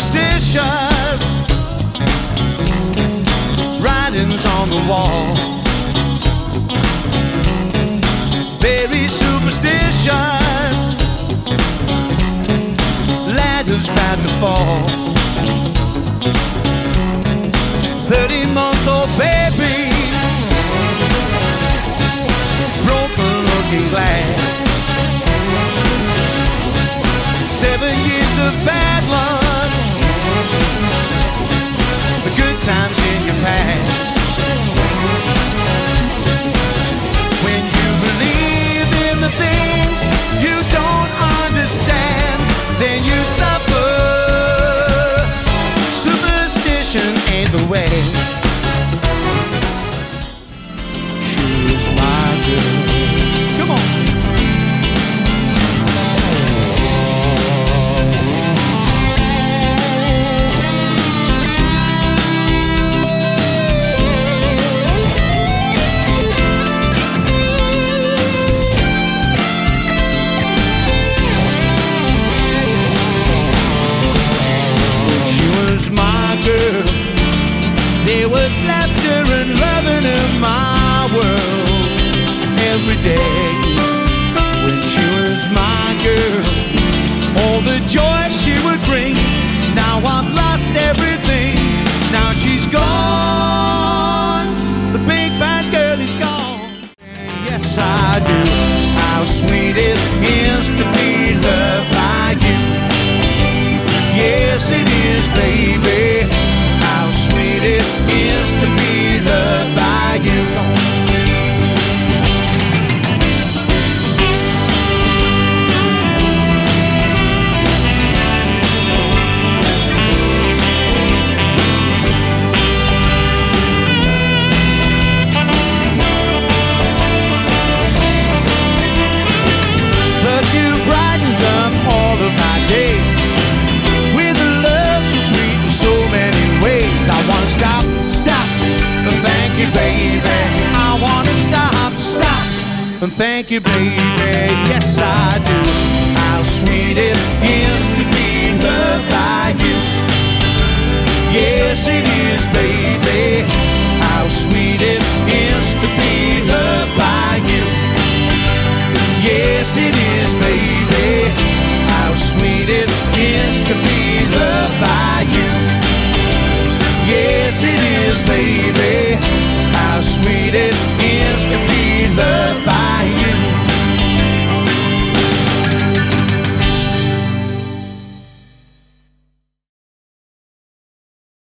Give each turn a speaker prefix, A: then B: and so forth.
A: superstitious writings on the wall. Very superstitious ladders about to fall. Thirty month old baby, broken looking glass. My girl. There was laughter and loving in my world every day. When she was my girl, all the joy she would bring. Now I've lost everything. Thank you, baby. Yes, I do. How sweet it is to be loved by you. Yes, it is, baby. How sweet it is to be loved by you. Yes, it is, baby. How sweet it is to be loved by you. Yes, it is, baby.